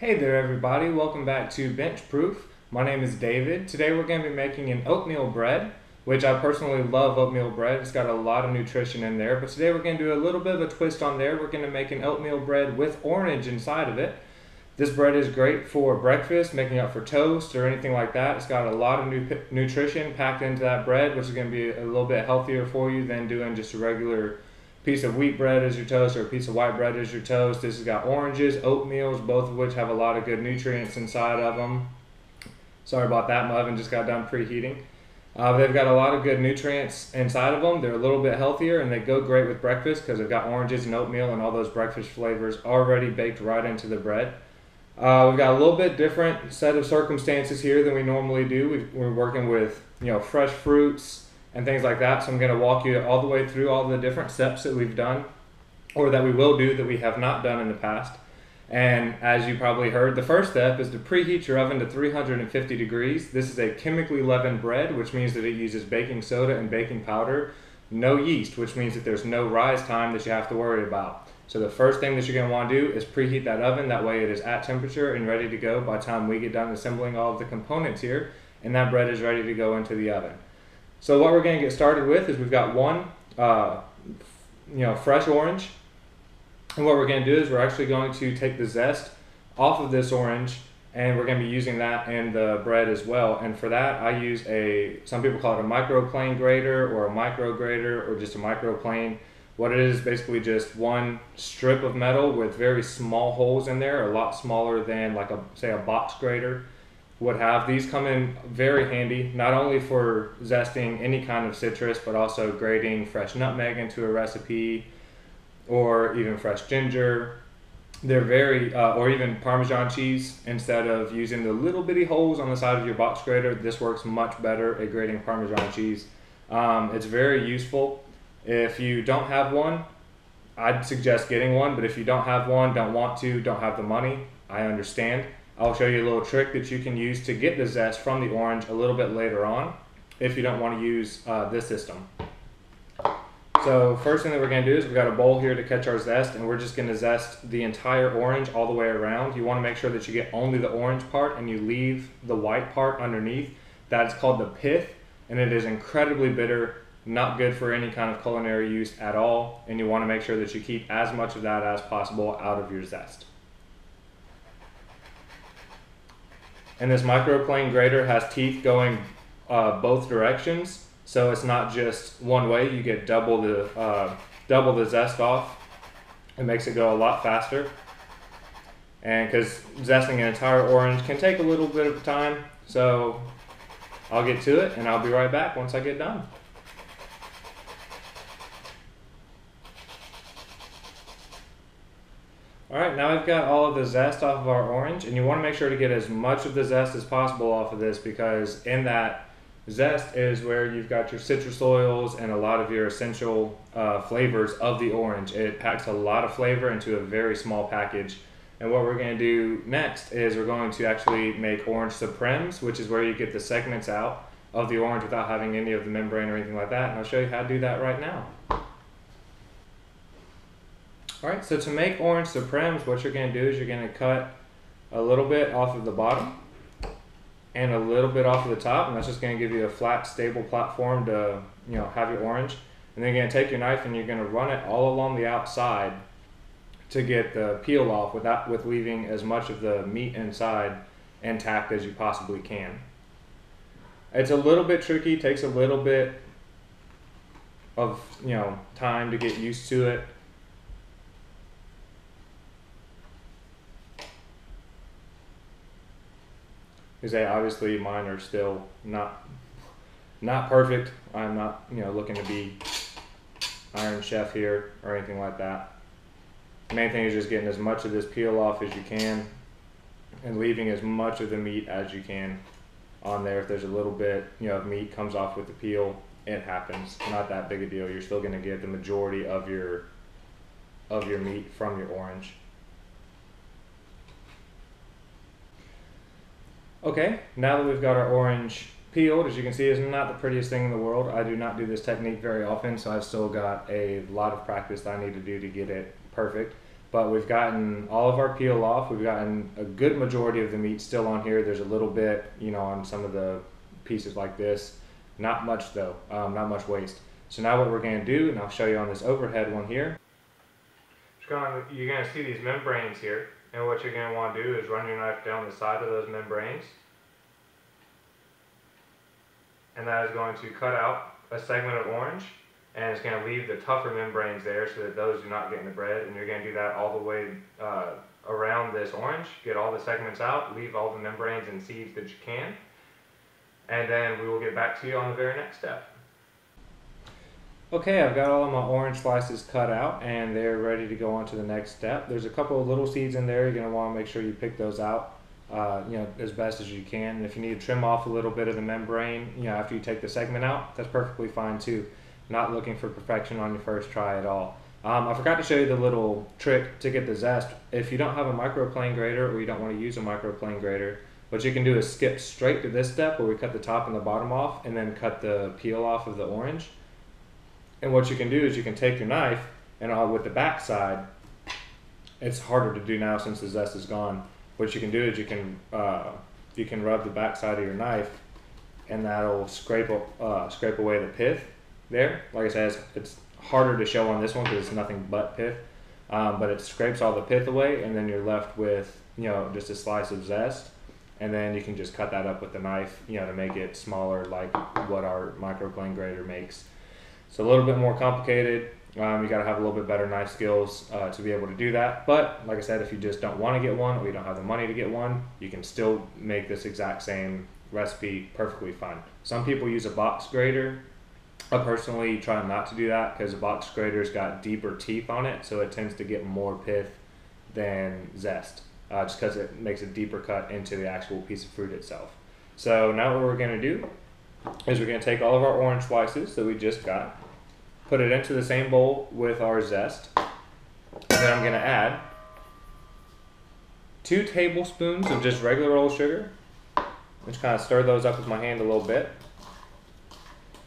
Hey there everybody, welcome back to Bench Proof. My name is David. Today we're going to be making an oatmeal bread, which I personally love oatmeal bread. It's got a lot of nutrition in there, but today we're going to do a little bit of a twist on there. We're going to make an oatmeal bread with orange inside of it. This bread is great for breakfast, making up for toast or anything like that. It's got a lot of nu- nutrition packed into that bread, which is going to be a little bit healthier for you than doing just a regular piece of wheat bread as your toast or a piece of white bread as your toast. This has got oranges, oatmeals, both of which have a lot of good nutrients inside of them. Sorry about that, my oven just got done preheating. Uh, they've got a lot of good nutrients inside of them. They're a little bit healthier and they go great with breakfast because they've got oranges and oatmeal and all those breakfast flavors already baked right into the bread. Uh, we've got a little bit different set of circumstances here than we normally do. we are working with you know fresh fruits, and things like that. So I'm going to walk you all the way through all the different steps that we've done or that we will do that we have not done in the past. And as you probably heard, the first step is to preheat your oven to 350 degrees. This is a chemically leavened bread, which means that it uses baking soda and baking powder, no yeast, which means that there's no rise time that you have to worry about. So the first thing that you're going to want to do is preheat that oven. That way it is at temperature and ready to go by the time we get done assembling all of the components here. And that bread is ready to go into the oven. So what we're going to get started with is we've got one, uh, you know, fresh orange. And what we're going to do is we're actually going to take the zest off of this orange and we're going to be using that in the bread as well. And for that, I use a, some people call it a microplane grater or a micro grater or just a microplane. What it is basically just one strip of metal with very small holes in there, a lot smaller than like a, say a box grater would have. These come in very handy, not only for zesting any kind of citrus, but also grating fresh nutmeg into a recipe or even fresh ginger. They're very, uh, or even Parmesan cheese. Instead of using the little bitty holes on the side of your box grater, this works much better at grating Parmesan cheese. Um, it's very useful. If you don't have one, I'd suggest getting one, but if you don't have one, don't want to, don't have the money, I understand. I'll show you a little trick that you can use to get the zest from the orange a little bit later on if you don't want to use uh, this system. So first thing that we're going to do is we've got a bowl here to catch our zest and we're just going to zest the entire orange all the way around. You want to make sure that you get only the orange part and you leave the white part underneath. That's called the pith and it is incredibly bitter, not good for any kind of culinary use at all and you want to make sure that you keep as much of that as possible out of your zest. And this microplane grater has teeth going uh, both directions, so it's not just one way. You get double the uh, double the zest off. It makes it go a lot faster. And because zesting an entire orange can take a little bit of time, so I'll get to it and I'll be right back once I get done. All right, now I've got all of the zest off of our orange, and you want to make sure to get as much of the zest as possible off of this because in that zest is where you've got your citrus oils and a lot of your essential uh, flavors of the orange. It packs a lot of flavor into a very small package. And what we're going to do next is we're going to actually make orange supremes, which is where you get the segments out of the orange without having any of the membrane or anything like that. And I'll show you how to do that right now. All right, so to make orange supremes, what you're gonna do is you're gonna cut a little bit off of the bottom and a little bit off of the top, and that's just gonna give you a flat, stable platform to, you know, have your orange. And then you're gonna take your knife and you're gonna run it all along the outside to get the peel off without with leaving as much of the meat inside intact as you possibly can. It's a little bit tricky, takes a little bit of, you know, time to get used to it. Because they obviously mine are still not not perfect. I'm not you know looking to be Iron Chef here or anything like that. The main thing is just getting as much of this peel off as you can and leaving as much of the meat as you can on there. If there's a little bit you know of meat comes off with the peel, it happens. Not that big a deal. You're still going to get the majority of your of your meat from your orange. Okay, now that we've got our orange peeled, as you can see, is not the prettiest thing in the world. I do not do this technique very often, so I've still got a lot of practice that I need to do to get it perfect. but we've gotten all of our peel off. We've gotten a good majority of the meat still on here. There's a little bit, you know, on some of the pieces like this. Not much though, um, not much waste. So now what we're gonna do, and I'll show you on this overhead one here. You're gonna see these membranes here, and what you're gonna wanna do is run your knife down the side of those membranes. And that is going to cut out a segment of orange and it's going to leave the tougher membranes there so that those do not get in the bread. And you're going to do that all the way uh, around this orange. Get all the segments out, leave all the membranes and seeds that you can. And then we will get back to you on the very next step. Okay, I've got all of my orange slices cut out and they're ready to go on to the next step. There's a couple of little seeds in there. You're going to want to make sure you pick those out. Uh, you know, as best as you can. And if you need to trim off a little bit of the membrane, you know, after you take the segment out, that's perfectly fine too not looking for perfection on your first try at all. Um, I forgot to show you the little trick to get the zest. If you don't have a microplane grater or you don't want to use a microplane grater, what you can do is skip straight to this step where we cut the top and the bottom off and then cut the peel off of the orange. And what you can do is you can take your knife and uh, with the back side, it's harder to do now since the zest is gone. What you can do is you can uh, you can rub the back side of your knife and that'll scrape uh, scrape away the pith there. Like I said, it's, it's harder to show on this one because it's nothing but pith. Um, but it scrapes all the pith away, and then you're left with you know just a slice of zest, and then you can just cut that up with the knife, you know, to make it smaller, like what our microplane grater makes. It's a little bit more complicated. Um, you got to have a little bit better knife skills uh, to be able to do that. But like I said, if you just don't want to get one or you don't have the money to get one, you can still make this exact same recipe perfectly fine. Some people use a box grater I personally try not to do that because a box grater's got deeper teeth on it, so it tends to get more pith than zest, uh, just because it makes a deeper cut into the actual piece of fruit itself. So now what we're going to do is we're going to take all of our orange slices that we just got, put it into the same bowl with our zest, and then I'm going to add two tablespoons of just regular old sugar. Just kind of stir those up with my hand a little bit.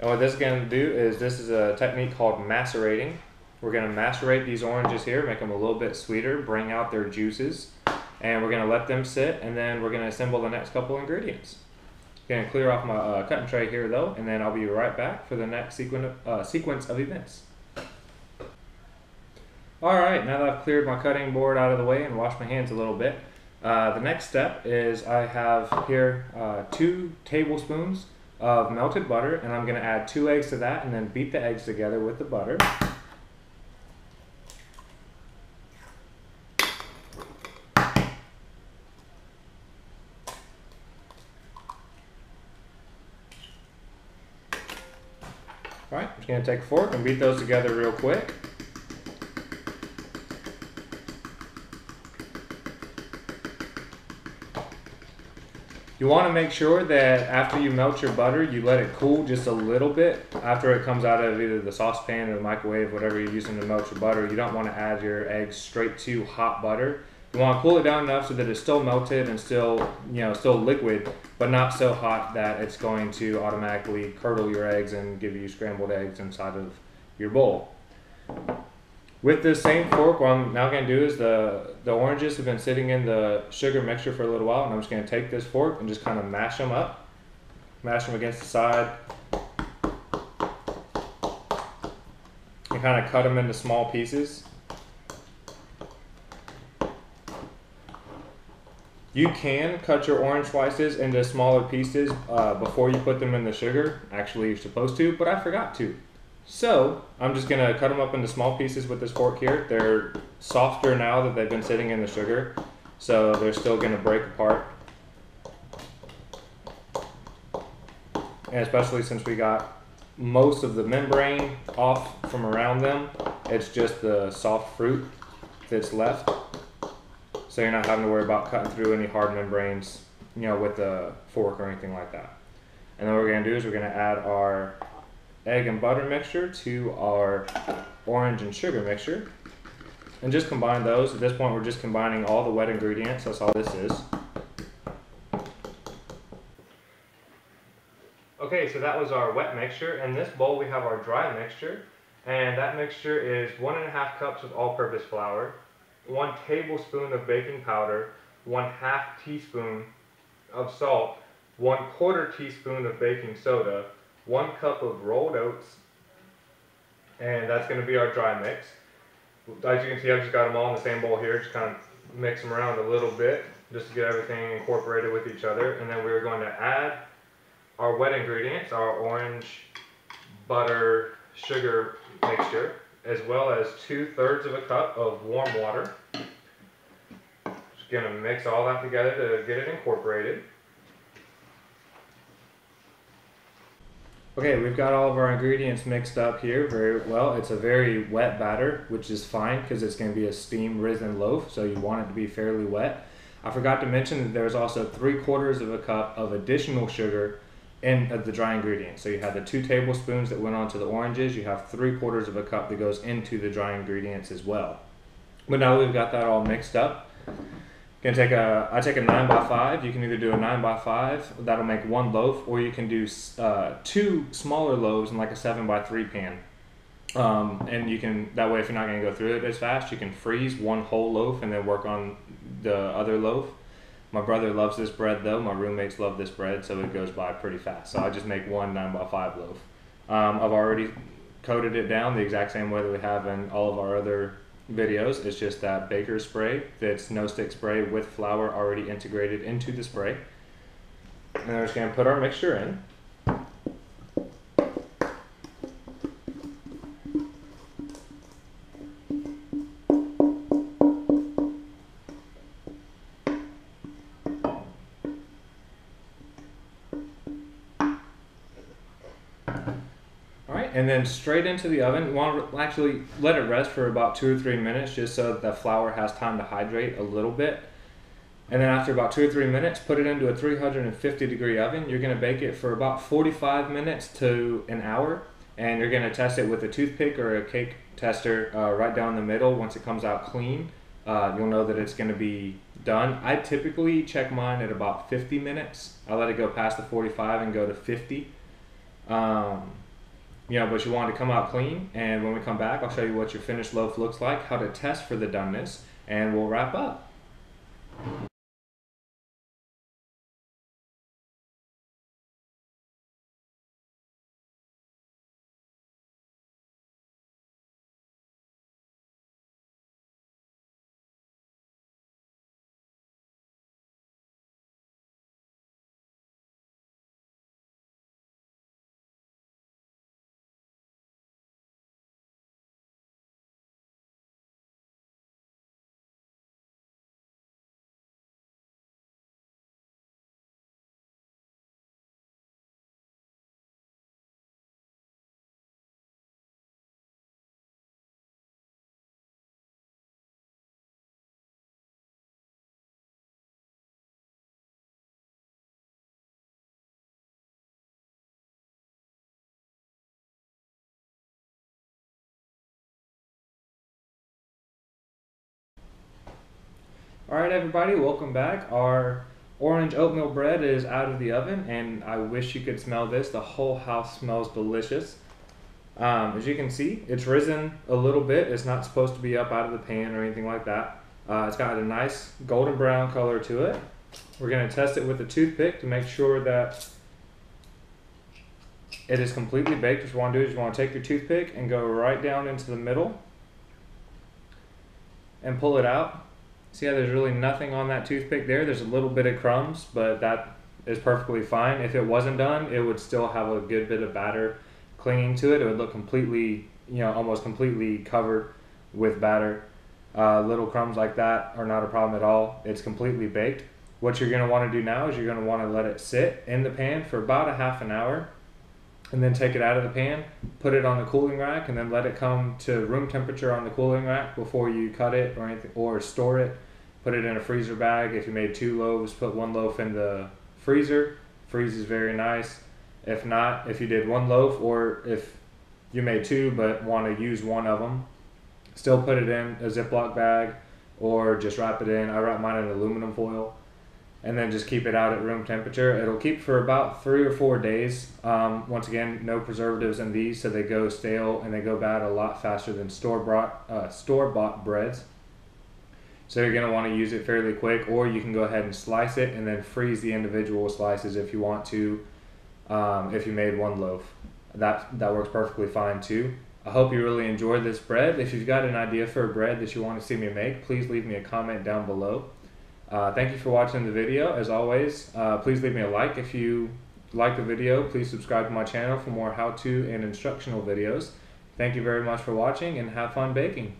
And what this is going to do is this is a technique called macerating. We're going to macerate these oranges here, make them a little bit sweeter, bring out their juices, and we're going to let them sit, and then we're going to assemble the next couple ingredients. To clear off my uh, cutting tray here though, and then I'll be right back for the next sequen uh, sequence of events. Alright, now that I've cleared my cutting board out of the way and washed my hands a little bit, uh, the next step is I have here uh, two tablespoons of melted butter and I'm going to add two eggs to that and then beat the eggs together with the butter. To take a fork and beat those together real quick. You want to make sure that after you melt your butter, you let it cool just a little bit after it comes out of either the saucepan or the microwave, whatever you're using to melt your butter. You don't want to add your eggs straight to hot butter. You want to cool it down enough so that it's still melted and still, you know, still liquid, but not so hot that it's going to automatically curdle your eggs and give you scrambled eggs inside of your bowl. With this same fork, what I'm now going to do is the, the oranges have been sitting in the sugar mixture for a little while, and I'm just going to take this fork and just kind of mash them up. Mash them against the side. And kind of cut them into small pieces. You can cut your orange slices into smaller pieces uh, before you put them in the sugar. Actually, you're supposed to, but I forgot to. So I'm just gonna cut them up into small pieces with this fork here. They're softer now that they've been sitting in the sugar, so they're still gonna break apart. And especially since we got most of the membrane off from around them, it's just the soft fruit that's left. So you're not having to worry about cutting through any hard membranes, you know, with a fork or anything like that. And then what we're gonna do is we're gonna add our egg and butter mixture to our orange and sugar mixture. And just combine those. At this point, we're just combining all the wet ingredients. That's all this is. Okay, so that was our wet mixture. In this bowl, we have our dry mixture. And that mixture is one and a half cups of all-purpose flour, one tablespoon of baking powder, one half teaspoon of salt, one quarter teaspoon of baking soda, one cup of rolled oats, and that's going to be our dry mix. As you can see, I've just got them all in the same bowl here, just kind of mix them around a little bit just to get everything incorporated with each other. And then we're going to add our wet ingredients, our orange, butter, sugar mixture, as well as two thirds of a cup of warm water. Just gonna mix all that together to get it incorporated. Okay, we've got all of our ingredients mixed up here very well. It's a very wet batter, which is fine because it's going to be a steam risen loaf, so you want it to be fairly wet. I forgot to mention that there's also three quarters of a cup of additional sugar in the dry ingredients. So you have the two tablespoons that went onto the oranges. You have three quarters of a cup that goes into the dry ingredients as well. But now we've got that all mixed up. Gonna take a, I take a nine by five. You can either do a nine by five, that'll make one loaf, or you can do uh, two smaller loaves in like a seven by three pan. Um, and you can that way if you're not gonna go through it as fast, you can freeze one whole loaf and then work on the other loaf. My brother loves this bread though. My roommates love this bread, so it goes by pretty fast. So I just make one nine by five loaf. Um, I've already coated it down the exact same way that we have in all of our other videos. It's just that baker spray that's no stick spray with flour already integrated into the spray. And we're just gonna put our mixture in. And then straight into the oven. You actually let it rest for about two or three minutes just so the flour has time to hydrate a little bit. And then after about two or three minutes, put it into a 350 degree oven. You're going to bake it for about 45 minutes to an hour. And you're going to test it with a toothpick or a cake tester uh, right down the middle. Once it comes out clean, uh, you'll know that it's going to be done. I typically check mine at about 50 minutes. I let it go past the 45 and go to 50. Um, you know, but you want to come out clean. And when we come back, I'll show you what your finished loaf looks like, how to test for the doneness, and we'll wrap up. All right, everybody, welcome back. Our orange oatmeal bread is out of the oven, and I wish you could smell this. The whole house smells delicious. Um, as you can see, it's risen a little bit. It's not supposed to be up out of the pan or anything like that. Uh, it's got a nice golden brown color to it. We're going to test it with a toothpick to make sure that it is completely baked. What you want to do is you want to take your toothpick and go right down into the middle and pull it out See how there's really nothing on that toothpick there? There's a little bit of crumbs, but that is perfectly fine. If it wasn't done, it would still have a good bit of batter clinging to it. It would look completely, you know, almost completely covered with batter. Uh, little crumbs like that are not a problem at all. It's completely baked. What you're going to want to do now is you're going to want to let it sit in the pan for about a half an hour and then take it out of the pan, put it on the cooling rack, and then let it come to room temperature on the cooling rack before you cut it or anything or store it. Put it in a freezer bag. If you made two loaves, put one loaf in the freezer. Freezes very nice. If not, if you did one loaf or if you made two but want to use one of them, still put it in a Ziploc bag or just wrap it in. I wrap mine in aluminum foil and then just keep it out at room temperature. It'll keep for about three or four days. Um, once again, no preservatives in these, so they go stale and they go bad a lot faster than store bought uh, store bought breads. So you're going to want to use it fairly quick, or you can go ahead and slice it and then freeze the individual slices if you want to. Um, if you made one loaf, that that works perfectly fine too. I hope you really enjoyed this bread. If you've got an idea for a bread that you want to see me make, please leave me a comment down below. Uh, thank you for watching the video. As always, uh, please leave me a like if you like the video. Please subscribe to my channel for more how-to and instructional videos. Thank you very much for watching and have fun baking.